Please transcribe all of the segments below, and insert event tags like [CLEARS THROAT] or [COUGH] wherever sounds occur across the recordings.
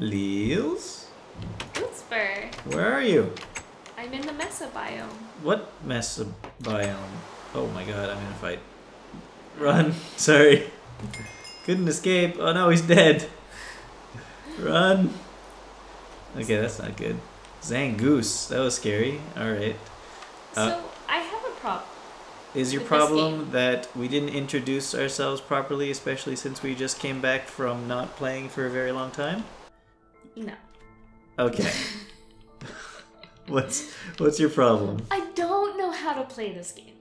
Leils? Wilspur. Where are you? I'm in the Mesa biome. What mess biome? Oh my god, I'm in a fight. Run. [LAUGHS] Sorry. Couldn't escape. Oh no, he's dead. Run. Okay, that's not good. Zangoose. That was scary. Alright. Uh, so I have a prop. Is your problem that we didn't introduce ourselves properly, especially since we just came back from not playing for a very long time? No. Okay. [LAUGHS] what's what's your problem? I don't know how to play this game.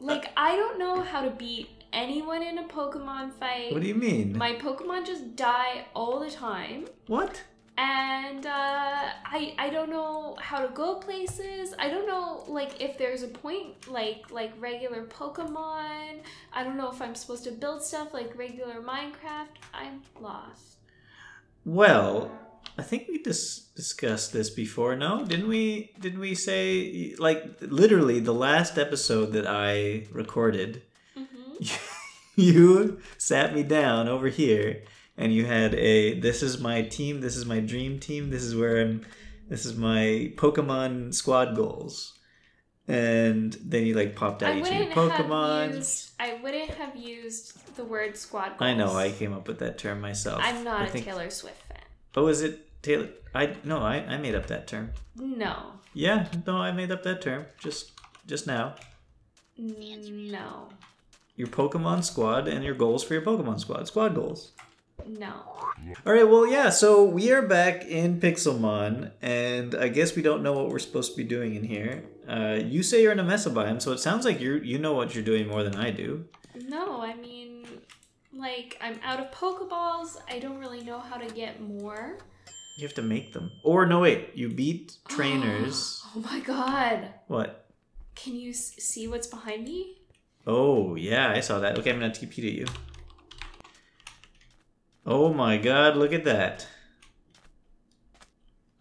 Like, I don't know how to beat anyone in a Pokemon fight. What do you mean? My Pokemon just die all the time. What? And uh, I I don't know how to go places. I don't know like if there's a point like like regular Pokemon. I don't know if I'm supposed to build stuff like regular Minecraft. I'm lost. Well, I think we dis- discussed this before. No, didn't we? Didn't we say like literally the last episode that I recorded? hmm [LAUGHS] you sat me down over here and you had a this is my team this is my dream team this is where i'm this is my pokemon squad goals and then you like popped out I each of your wouldn't pokemon used I wouldn't have used the word squad goals. i know i came up with that term myself I'm not I a think- Taylor Swift fan. oh is it taylor i no I, I made up that term No. yeah no i made up that term just just now No. your pokemon squad and your goals for your pokemon squad squad goals No. All right, well, yeah, so we are back in Pixelmon, and I guess we don't know what we're supposed to be doing in here. Uh, you say you're in a mesa biome, so it sounds like you you know what you're doing more than I do. No, I mean like I'm out of Pokeballs. I don't really know how to get more. You have to make them. Or no, wait, you beat [GASPS] trainers. Oh my god. what? Can you s- see what's behind me? Oh, yeah, I saw that. Okay, I'm gonna TP to you. Oh my god, look at that.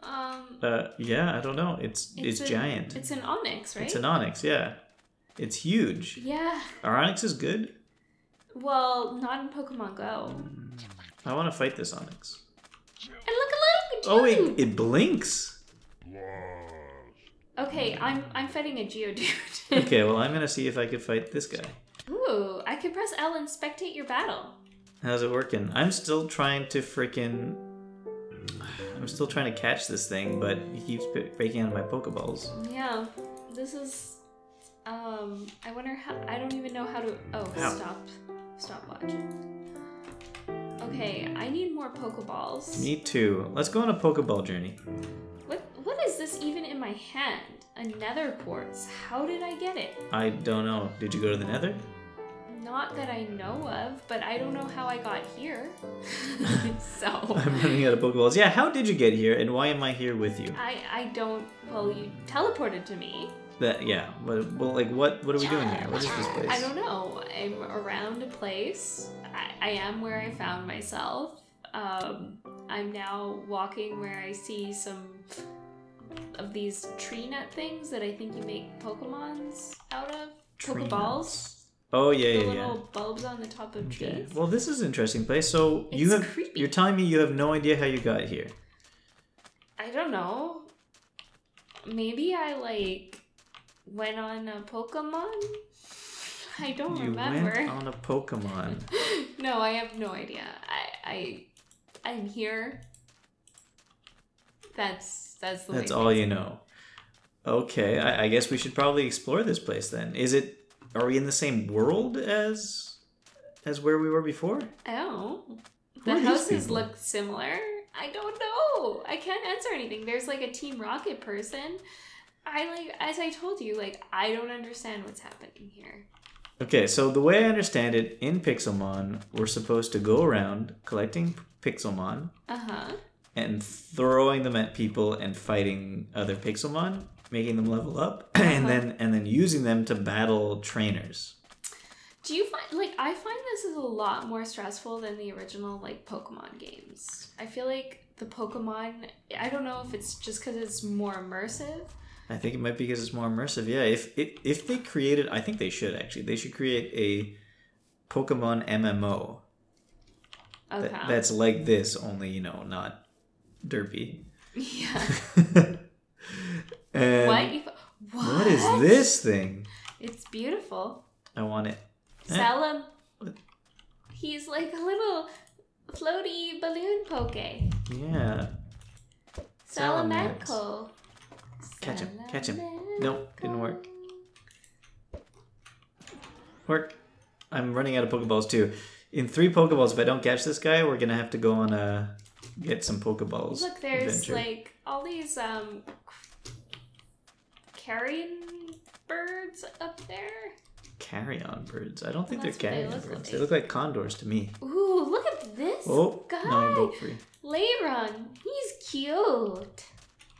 Um Uh, yeah, I don't know. It's it's, a- giant. It's an Onix, right? It's an Onix, yeah. It's huge. yeah. Our Onix is good. Well, not in Pokemon Go. I want to fight this Onix. And look a little. Oh, it, it blinks. Okay, I'm I'm fighting a Geodude. [LAUGHS] Okay, well, I'm gonna see if I could fight this guy. Ooh, I can press L and spectate your battle. How's it working? I'm still trying to freaking. I'm still trying to catch this thing, but he keeps breaking out of my Pokeballs. Yeah, this is. Um, I wonder how. I don't even know how to. Oh, Ow. stop, stop watching. Okay, I need more Pokeballs. Me too. Let's go on a Pokeball journey. What What is this even in my hand? A Nether quartz. How did I get it? I don't know. Did you go to the Nether? Not that I know of, but I don't know how I got here. [LAUGHS] so [LAUGHS] I'm running out of Pokeballs. Yeah, how did you get here, and why am I here with you? I I don't. Well, you teleported to me. That yeah. But well, like, what what are we doing here? What is this [SIGHS] place? I don't know. I'm around a place. I, I am where I found myself. Um, I'm now walking where I see some of these tree nut things that I think you make Pokemons out of. Tree Pokeballs. nuts. Oh yeah, yeah, little yeah. bulbs on the top of Okay. trees. Well, this is an interesting place. So you It's have creepy. you're telling me you have no idea how you got here. I don't know. Maybe I like went on a Pokemon. [LAUGHS] I don't You remember. went on a Pokemon. [LAUGHS] no, I have no idea. I I I'm here. That's that's the That's way all you know. Okay, I, I guess we should probably explore this place then. Is it? Are we in the same world as as where we were before? Oh. Who The houses look similar. I don't know. I can't answer anything. There's like a Team Rocket person. I like as I told you, like I don't understand what's happening here. Okay, so the way I understand it, in Pixelmon, we're supposed to go around collecting Pixelmon Uh-huh. and throwing them at people and fighting other Pixelmon, making them level up, [CLEARS THROAT] and Uh-huh. then and then using them to battle trainers. Do you find like I find this is a lot more stressful than the original like Pokemon games. I feel like the Pokemon I don't know if it's just cuz it's more immersive. I think it might be because it's more immersive. Yeah, if if, if they created, I think they should actually. They should create a Pokemon MMO Okay. That, that's like this, only you know, not derpy. [LAUGHS] yeah. [LAUGHS] and what? You, what? what is this thing? It's beautiful. I want it. Eh, him. What? He's like a little floaty balloon poke. Yeah. Salamanco. Catch him, catch him. Nope, didn't work. Work. I'm running out of Pokeballs too. In three Pokeballs, if I don't catch this guy, we're gonna have to go on a get some Pokeballs. Look, there's adventure. like all these um carrion birds up there. carry-on birds. I don't think That's they're what they carrion birds. like. They look like condors to me. Ooh, look at this Oh, guy. no, broke free. Lairon, he's cute.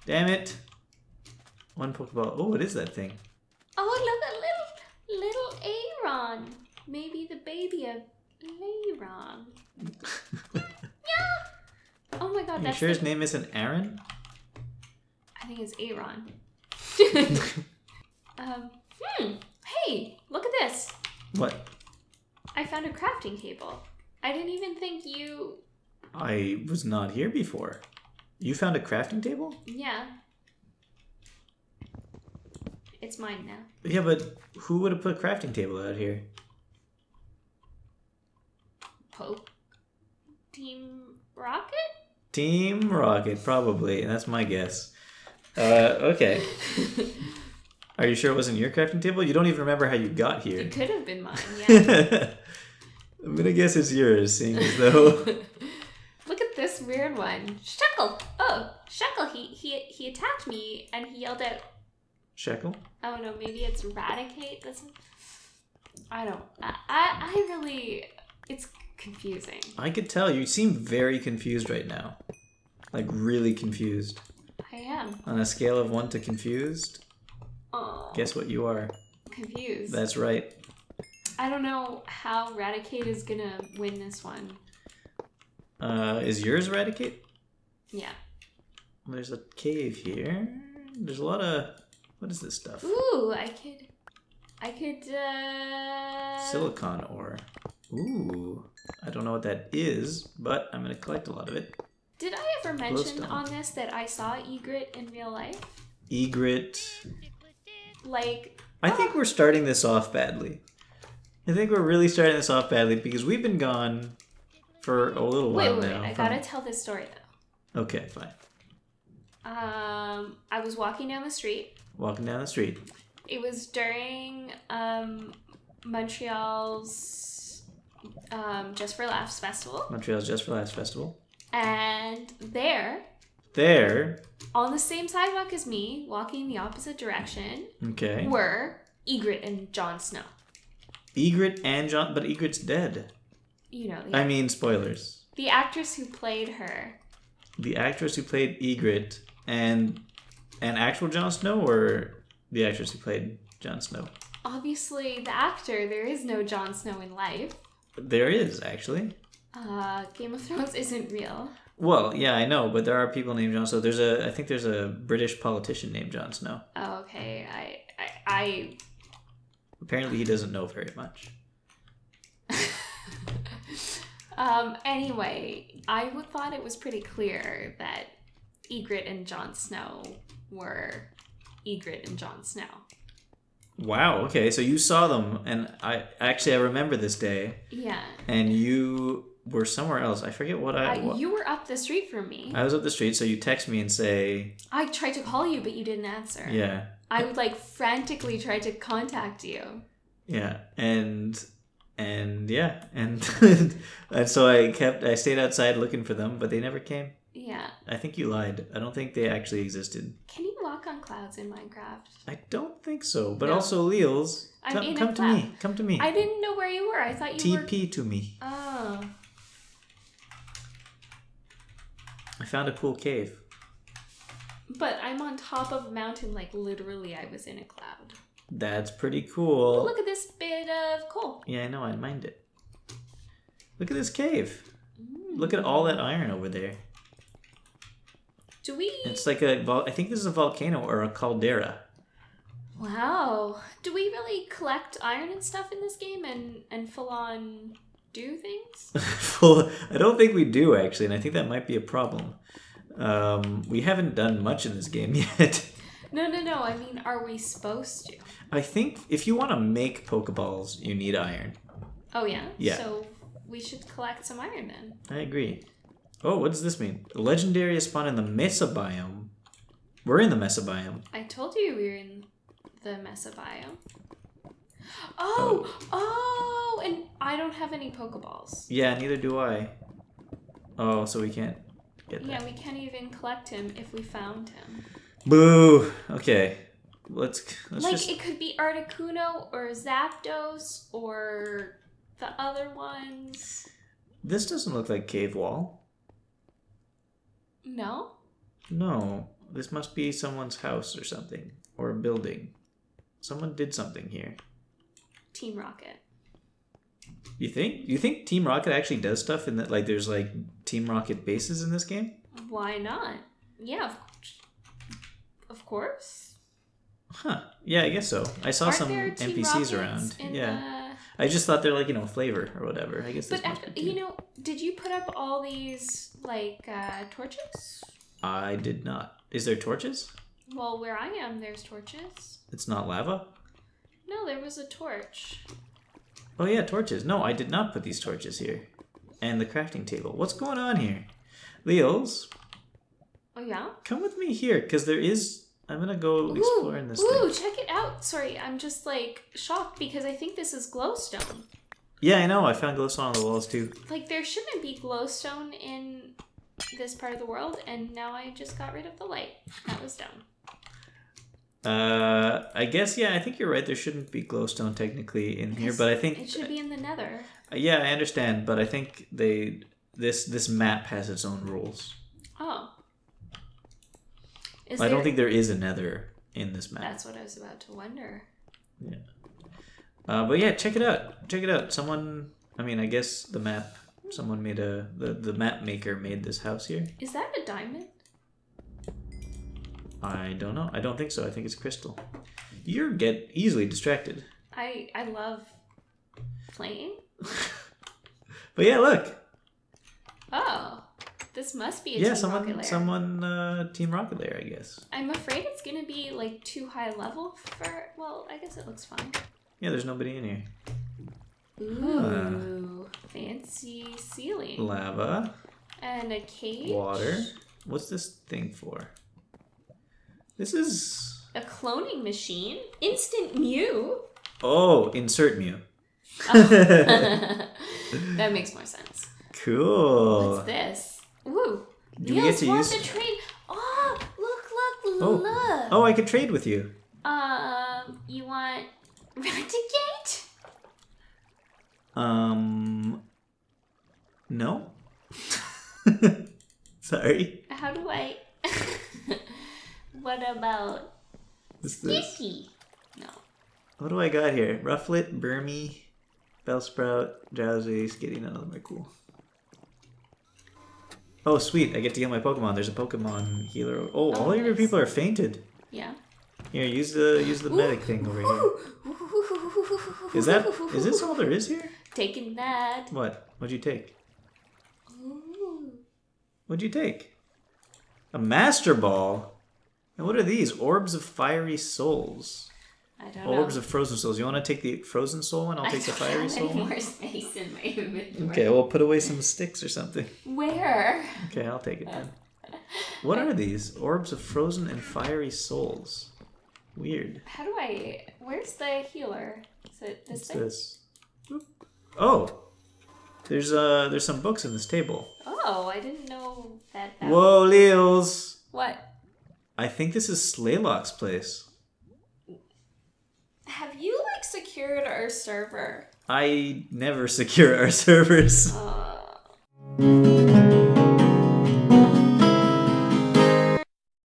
Damn it! One Pokeball. Oh, what is that thing? Oh, look at little little Aaron. Maybe the baby of Lairon. [LAUGHS] God, Are you that's sure his the- name isn't Aaron? I think it's Aaron. [LAUGHS] um, hmm. Hey, look at this. What? I found a crafting table. I didn't even think you. I was not here before. You found a crafting table? Yeah. It's mine now. Yeah, but who would have put a crafting table out here? Poke. Team Rocket? Team Rocket, probably. That's my guess. Uh, okay. [LAUGHS] Are you sure it wasn't your crafting table? You don't even remember how you got here. It could have been mine, yeah. [LAUGHS] I'm gonna guess it's yours, seeing as though. [LAUGHS] Look at this weird one. Shuckle! Oh, Shuckle, he, he, he attacked me and he yelled out, Shekel? oh no, maybe it's Eradicate? That's. I don't. I, I, I really. It's confusing. I could tell you seem very confused right now. Like, really confused. I am. On a scale of 1 to confused, Oh, guess what you are? confused. That's right. I don't know how Eradicate is gonna win this one. Uh, is yours Eradicate? Yeah. There's a cave here. There's a lot of. What is this stuff? Ooh, I could. I could. uh... Silicon ore. Ooh. I don't know what that is, but I'm gonna collect a lot of it. Did I ever mention on this that I saw Ygritte in real life? Ygritte. Like, I think we're starting this off badly. I think we're really starting this off badly because we've been gone for a little wait, while wait, now. wait. I from- gotta tell this story though. Okay, fine. Um, I was walking down the street. Walking down the street. It was during um, Montreal's um, Just for Laughs festival, Montreal's Just for Laughs Festival. and there, There. on the same sidewalk as me, walking the opposite direction, Okay. were Ygritte and Jon Snow. Ygritte and Jon, but Ygritte's dead. You know, I mean, spoilers. the actress who played her. The actress who played Ygritte and an actual Jon Snow, or the actress who played Jon Snow? Obviously, the actor. There is no Jon Snow in life. There is actually. Uh, Game of Thrones isn't real. Well, yeah, I know, but there are people named Jon Snow. There's a, I think there's a British politician named Jon Snow. Oh, okay, I, I, Apparently, he doesn't know very much. [LAUGHS] Um. Anyway, I would thought it was pretty clear that Ygritte and Jon Snow were Ygritte and Jon Snow. Wow. Okay, so you saw them, and I actually I remember this day, Yeah. and you were somewhere else. I forget what I. What- you were up the street from me. I was up the street, so you text me and say, I tried to call you, but you didn't answer. yeah, I would like frantically try to contact you. yeah, and and yeah, and [LAUGHS] and so I kept I stayed outside looking for them, but they never came. Yeah. I think you lied. I don't think they actually existed. Can you walk on clouds in Minecraft? I don't think so. But No. also, Leils, come, come to cloud. me. Come to me. I didn't know where you were. I thought you were. TP to me. Oh. I found a cool cave. But I'm on top of a mountain, like literally, I was in a cloud. That's pretty cool. Look at this bit of coal. Yeah, I know. I mind it. Look at this cave. Mm. Look at all that iron over there. Do we? It's like a. I think this is a volcano or a caldera. Wow. Do we really collect iron and stuff in this game and and full on do things? [LAUGHS] Full. I don't think we do actually, and I think that might be a problem. Um, we haven't done much in this game [LAUGHS] yet. No, no, no. I mean, are we supposed to? I think if you want to make Pokeballs, you need iron. Oh yeah. Yeah. So we should collect some iron then. I agree. Oh, what does this mean? Legendary is spawned in the Mesa biome. We're in the Mesa biome. I told you we were in the Mesa biome. Oh. oh, oh, and I don't have any Pokeballs. Yeah, neither do I. Oh, so we can't get that. Yeah, we can't even collect him if we found him. Boo. Okay. Let's let's like just it could be Articuno or Zapdos or the other ones. This doesn't look like cave wall. No? No. This must be someone's house or something or a building. Someone did something here. Team Rocket. You think? You think Team Rocket actually does stuff in that like there's like Team Rocket bases in this game? Why not? Yeah, of, course of course. Huh. Yeah, I guess so. I saw Aren't some NPCs around. Yeah. I just thought they're like, you know, flavor or whatever. I guess But uh, you know, did you put up all these like uh, torches? I did not. Is there torches? Well, where I am, there's torches. It's not lava? No, there was a torch. Oh yeah, torches. No, I did not put these torches here. And the crafting table. What's going on here? Leos, Oh yeah. come with me here, because there is. I'm gonna go explore in this ooh, thing. check it out. Sorry, I'm just like shocked because I think this is glowstone. Yeah, I know. I found glowstone on the walls too. Like there shouldn't be glowstone in this part of the world, and now I just got rid of the light. That was dumb. Uh, I guess yeah. I think you're right. There shouldn't be glowstone technically in here, but I think It should be in the Nether. yeah, I understand. But I think they this this map has its own rules. Is I don't think there is a Nether in this map. That's what I was about to wonder. Uh, but yeah, check it out. Check it out. Someone, I mean, I guess the map. Someone made a the the map maker made this house here. Is that a diamond? I don't know. I don't think so. I think it's crystal. You get easily distracted. I I love playing. [LAUGHS] But yeah, look. Oh, this must be a yeah, Team someone Rocket Lair. someone uh, Team Rocket Lair, I guess. I'm afraid it's gonna be like too high level for. Well, I guess it looks fine. Yeah, there's nobody in here. Ooh, fancy ceiling Lava, and a cage. water. What's this thing for? This is A cloning machine. Instant Mew. oh, insert Mew. [LAUGHS] [LAUGHS] that makes more sense. Cool. What's this? Ooh. Do we get to wants use- to trade. Oh, look, look, Oh. look. Oh, I could trade with you. Um, you want Renegade? Um, no. [LAUGHS] Sorry. How do I? [LAUGHS] what about What's this? No. What do I got here? Rufflet, Burmy, Bellsprout, Drowzee, Skitty. None of them are cool. Oh, sweet! I get to heal my Pokemon. There's a Pokemon healer. Oh, Oh, all of your people are fainted. Yeah. Here, use the use the medic thing over here. Is that is this all there is here? taking that? What? What'd you take? Ooh. What'd you take? A Master Ball. And what are these? Orbs of Fiery Souls. I don't Orbs know. of Frozen Souls. You want to take the Frozen Soul and I'll I take the Fiery Soul any more space in my inventory. Okay, well, put away some sticks or something. Where? Okay, I'll take it then. [LAUGHS] What are these? Orbs of Frozen and Fiery Souls. Weird. How do I? Where's the healer? Is it this What's thing? this? Oh, there's uh, there's some books in this table. Oh, I didn't know that. that Whoa, Leils! What? I think this is Slaylock's place. Have you like secured our server? I never secure our [LAUGHS] servers. Uh,